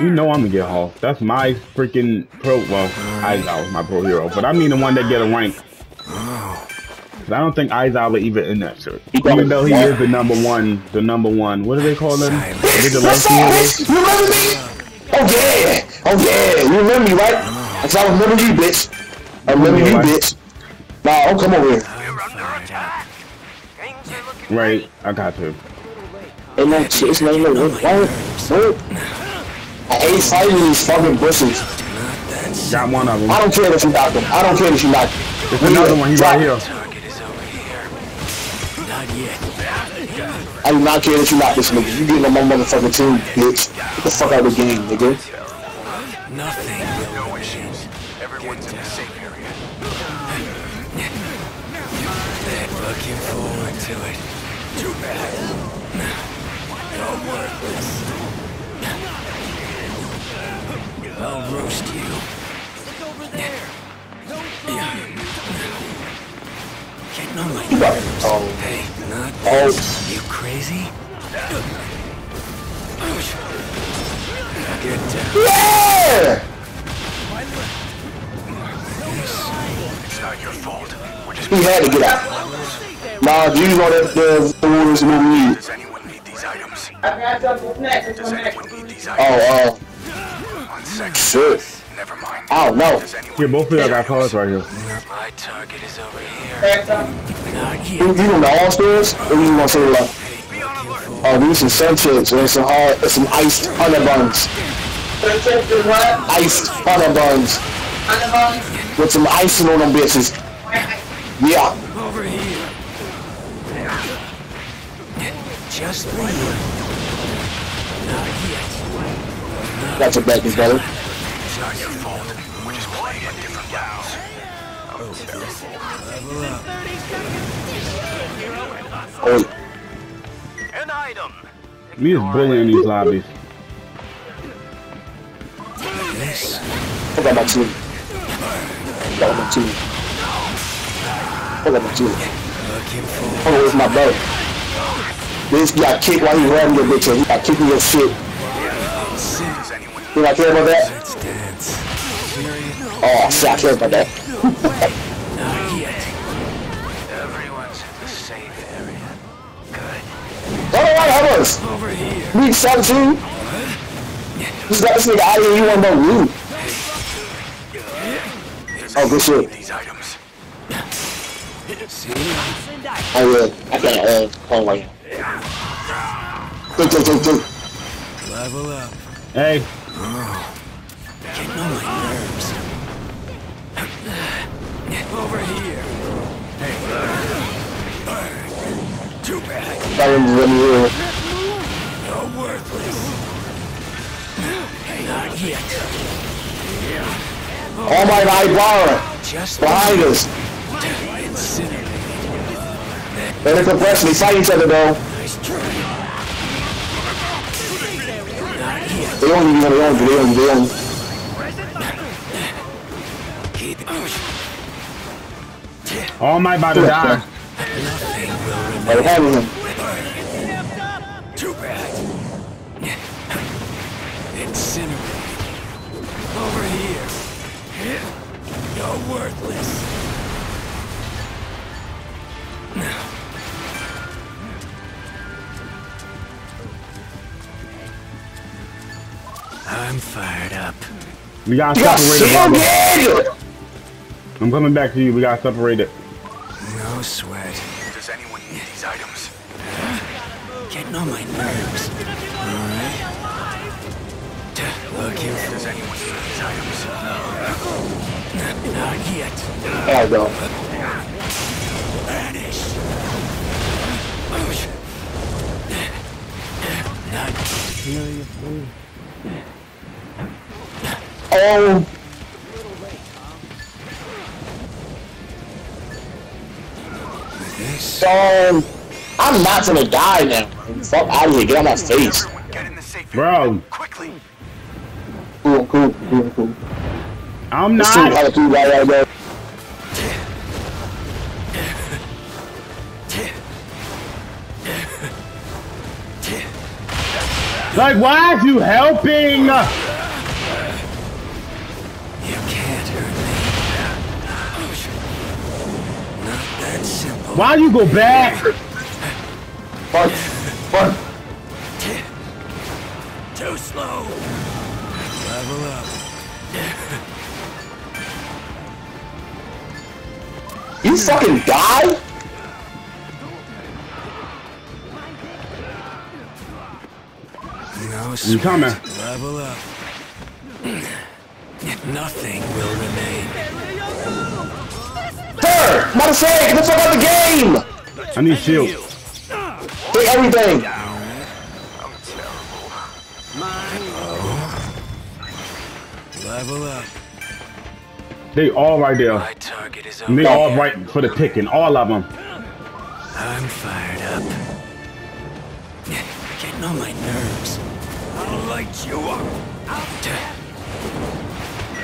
You know I'm gonna get Hawks. That's my freaking pro. Well, Aizawa, my pro hero, but I mean the one that get a rank. I don't think Aizawa even in that shit. Even though he is the number one, the number one. What do they call him? What's up, bitch? You remember me? Oh yeah, oh yeah. You remember me, right? Cause I remember you, bitch. I remember you, bitch. Nah, don't come over here. Right, I got to. Ain't no chase, man. No, what? What? I hate fighting these fucking bushes. Got one of them. I don't care if you knock them. I don't care if you knock them. There's another one. He's right here. I do not care that you knock this nigga. You getting on my motherfucking team, bitch. Get the fuck out of the game, nigga. Nothing. I'll roast you. Look over there. Getting on my You got nerves. Oh. Hey, not Oh. You crazy? Get down. Yeah! It's not your fault. We're just He had to get out. Nah, you know that the the rules what we need. Does anyone need these items? I got something next. Does anyone need these Oh, items? uh, One second. shit. Never mind. I don't know. Here, both of y'all got cards right here. My target is over here. Not You, yet. you on the all stairs? Or you gonna say like, oh, these some sun chips and some hard, and some iced honey buns. Iced honey buns. With some icing on them bitches. Yeah. Over here. Just for you. Not yet. Got your back, better. It's not your fault. We're just playing at different. Level up. Oh, An item. We just bullying these lobbies. This. I got my team. I got my team. I got my team. Oh, where's my belt? This got kicked while he ran your bitch and he got kicked in your shit. Does anyone You not care about that? Let's dance. Oh, shit, I care about that. Not yet. Everyone's in the safe area. Good. Hold on, hold on. Over here. Week 17? Just got this nigga out here, you want no loot. Oh, good shit. These items. See? Oh, yeah. I can't, uh, hold on. Go, go, go, go. Level up. Hey, Getting on my nerves. Over here. Hey. Too bad. That one's really real. You're worthless. Not yet. Oh my god. Just Behind us. in compression. They fight each other, though. They don't even know they don't, they don't, they don't. Keep pushing. all my about to die. Nothing will They're I'm fired up. We got You got separated. so brother. good! I'm coming back to you. We gotta separate it. No sweat. Does anyone need these items? Getting on my nerves. Alright. Looking for... Does anyone need these items? Not yet. There you go. Vanish. Not Oh, this. um, I'm not gonna die now. Fuck out of here. Get out my face. Everyone get in the safe Bro, Quickly. Cool, cool, cool, cool. I'm Let's see not. how to do right right. Like, why are you helping? Why do you go back? Fuck. Fuck. Too slow. Level up. You fucking die? No You coming? Level up. Nothing will remain. Sir! Matter of fact, get the fuck out of the game! I need shield. Take everything! Level up. They all right there. My target is they all right for the picking. All of them. I'm fired up. Getting on my nerves. I'll light you up.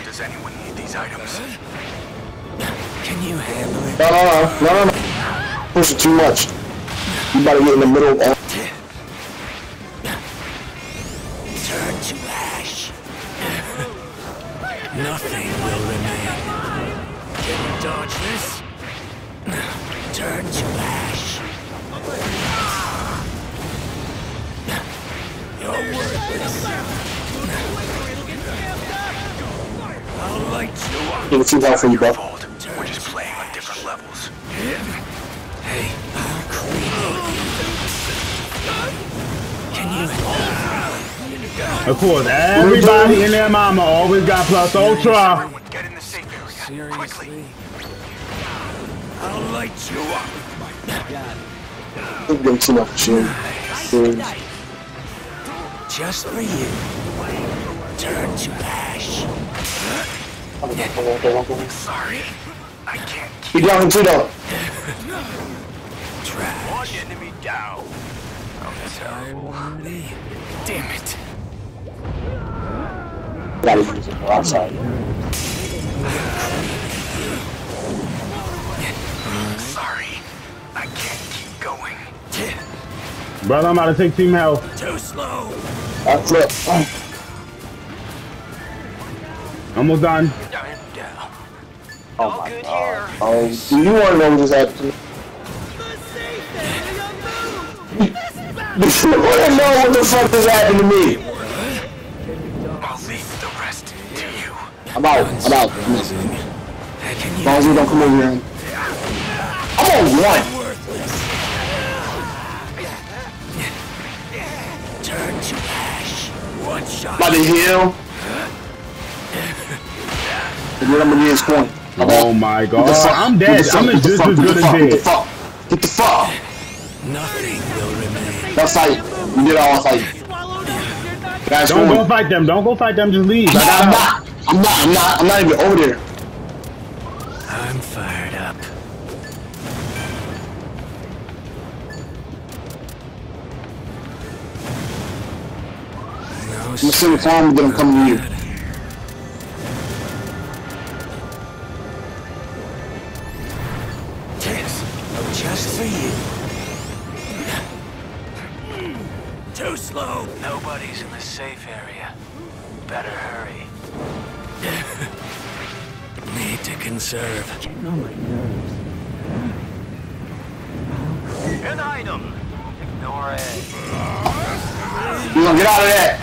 Does anyone need these items? Can you handle it? No, no, no, no, no, no. Pushing too much. You gotta get in the middle of Turn to ash. Nothing will remain. Can you dodge this? Turn to ash. You're worthless. I'll light you up. Get the two health for you, bro. Of course, everybody in their mama always got plus ultra. Get in the safe area. Quickly. seriously? I'll light you up. Give them too much shit. Dude. Just for you. Turn to ash. Sorry. I can't keep Keep down too though. Trash. one enemy down. Oh, Tired already? Damn it. Gotta use it outside. Sorry. I can't keep going. Brother, I'm about to take team health. Too slow. That flip. Almost done. I'm down. Oh my god. Oh, do you wanna know what just happened to? You wanna know what the fuck just happened to me? I'm out. I'm out. I'm out. Can As you long as you don't come over here. I'm on one. worthless? Turn to ash. One shot. Oh about to heal. And then I'm gonna get his coin. Oh my Get the god. fuck- I'm dead. the fuck- I'm get as the just fuck- as get good the as fuck- Get the dead. fuck. Get the fuck. Nothing will remain. That's like, we did all fight. Guys, Don't go fight them. Don't go fight them. Just leave. I Nah, got I'm not. I'm not. I'm not. Even over there. I'm fired up. No I'm gonna send the and then I'm coming to you. Just for you. Too slow. Nobody's in the safe area. Better hurry. Need to conserve. An item. Ignore it. You gonna get out of that?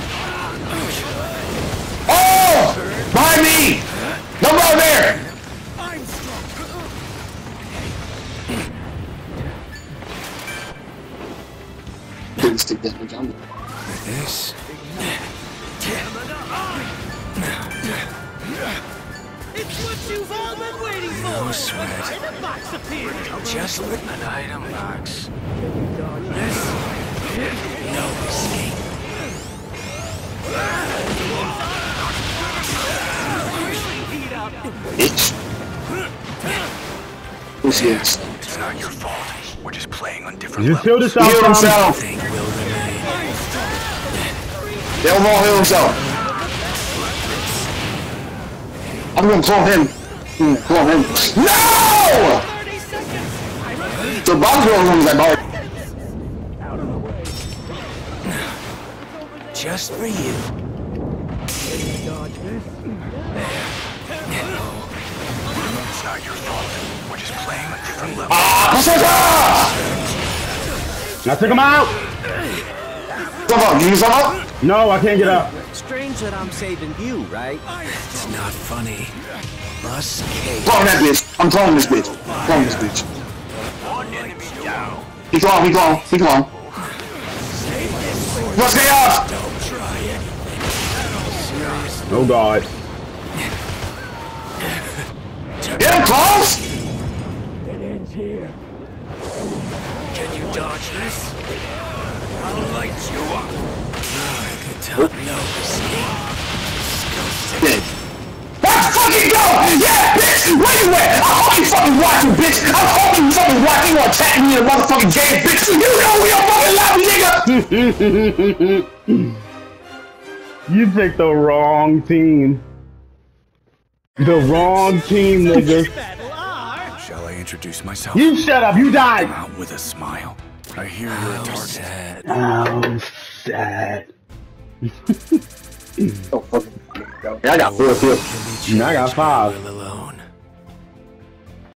Oh! Behind me! No go there! Didn't stick that much on me. This. No sweat. And the box! Just with An item box. no escape. Bitch. Who's this? It's not your fault. We're just playing on different Just kill levels. this He healed himself. Nothing will remain. The overall heal himself. I'm gonna clone him. Hmm, clone him. No! 30 seconds! The bomb clone him is like, oh, just for you. It's not your fault. We're just playing a different level. Ah, I took him out. Come on, you need some up? No, I can't get up. Strange that I'm saving you, right? It's not funny. Bus case. Clone that bitch. I'm cloning this bitch. Clone this bitch. He clone, he clone, he clone. Let's get up! Oh God. Get him close! It ends here. Can you dodge this? I'll light you up. Good time. No escape. Dead. Let's fucking go! Yeah, bitch! Where you at? I hope you fucking watching, bitch! I hope you fucking watching. You gonna attack me in a motherfucking game, bitch! You know we are fucking loud, nigga! You picked the wrong team. The wrong team, nigga. Shall I introduce myself? You shut up. You died. Out with a smile. I hear you're a oh, target. Sad. Oh, sad. Yeah, I got four kills. I got five. All alone.